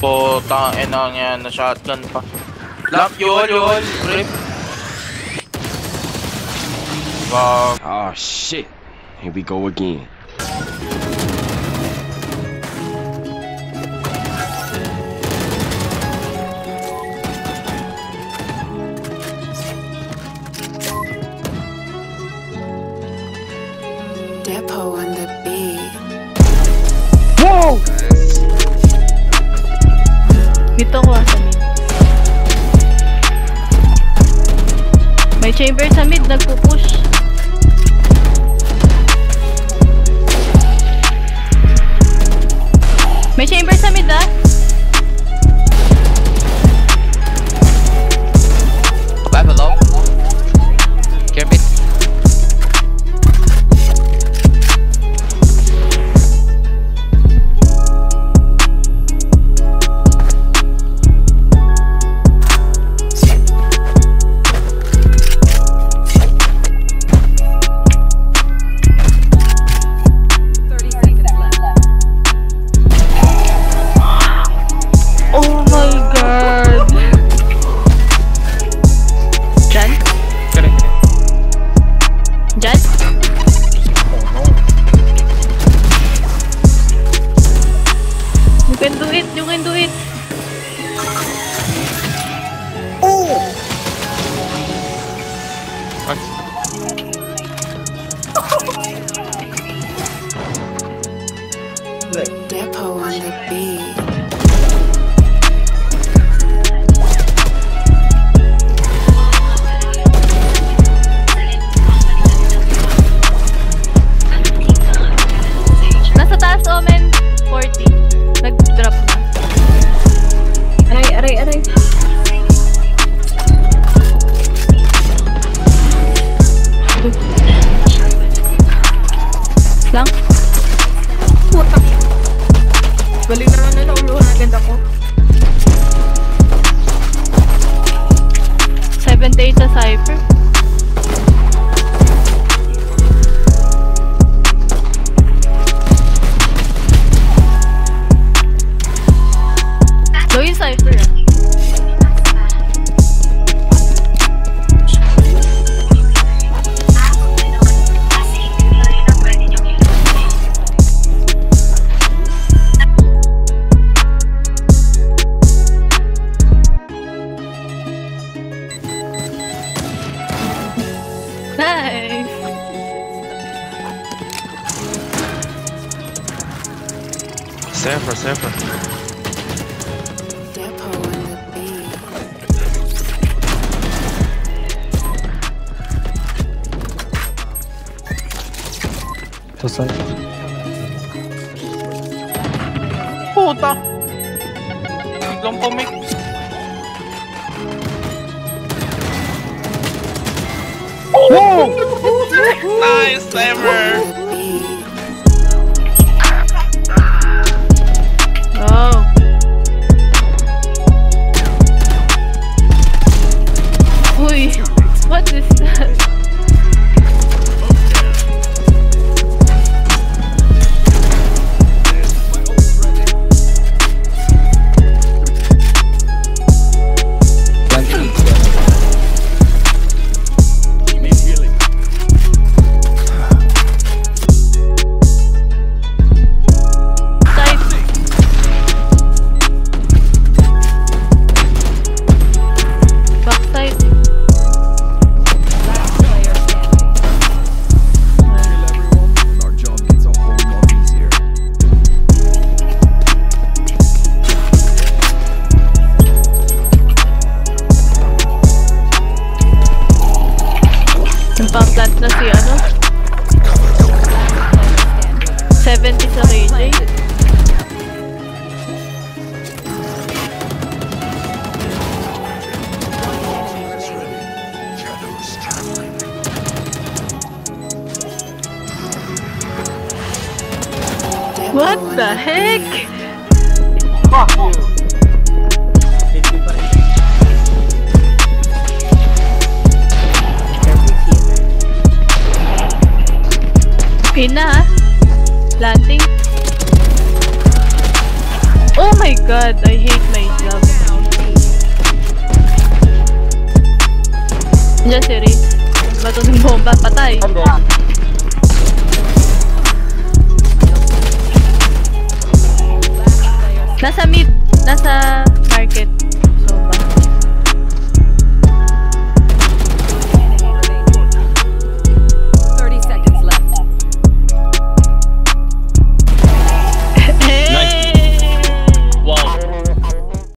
Putang ina niya na shotgun pa. Lamp, yun, yun. Rip. Wow. Oh ah, shit. Here we go again. Depot on the sa Depot on the beat. Galing na ano na uluhan agad ako. 7 data cipher. Safer, safer. Depot on the beat. Puta! Biglang pumik. Nice, safer! Nagpa-plant na si ano? 70 sa KJ. What the heck? Okay na ha. Planting. Oh my god, I hate my job. Diyan si Riz. Bato ng bomba, patay. Nasa mid, nasa?